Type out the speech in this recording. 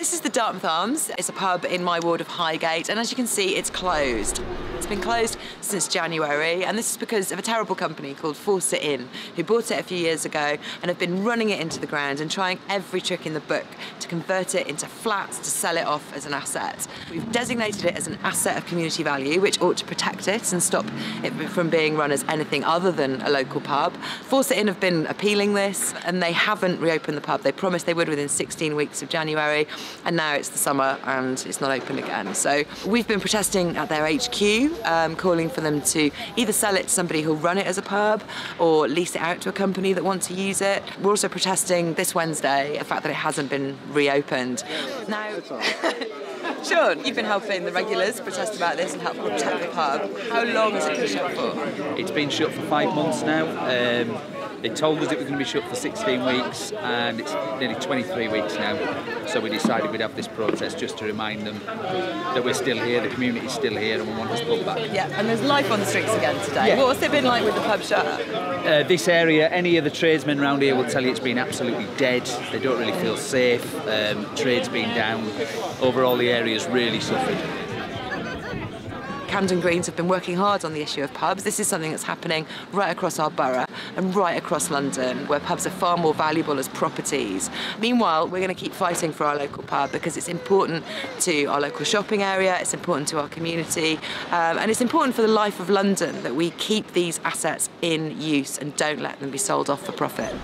This is the Dartmouth Arms. It's a pub in my ward of Highgate, and as you can see, it's closed. It's been closed since January, and this is because of a terrible company called Faucet Inn, who bought it a few years ago and have been running it into the ground and trying every trick in the book to convert it into flats to sell it off as an asset. We've designated it as an asset of community value, which ought to protect it and stop it from being run as anything other than a local pub. Faucet Inn have been appealing this, and they haven't reopened the pub. They promised they would within 16 weeks of January and now it's the summer and it's not open again. So we've been protesting at their HQ, um, calling for them to either sell it to somebody who'll run it as a pub or lease it out to a company that wants to use it. We're also protesting this Wednesday the fact that it hasn't been reopened. Now. Sean, you've been helping the regulars protest about this and help protect the pub. How long has it been shut for? It's been shut for five months now. Um, they told us it was going to be shut for 16 weeks, and it's nearly 23 weeks now. So we decided we'd have this protest just to remind them that we're still here, the community's still here, and we want us put back. Yeah, and there's life on the streets again today. Yeah. What's it been like with the pub shut? Uh, this area, any of the tradesmen around here will tell you it's been absolutely dead. They don't really feel safe. Um, trade's been down. Overall, the area's really suffered. Camden Greens have been working hard on the issue of pubs. This is something that's happening right across our borough and right across London, where pubs are far more valuable as properties. Meanwhile, we're going to keep fighting for our local pub because it's important to our local shopping area, it's important to our community, um, and it's important for the life of London that we keep these assets in use and don't let them be sold off for profit.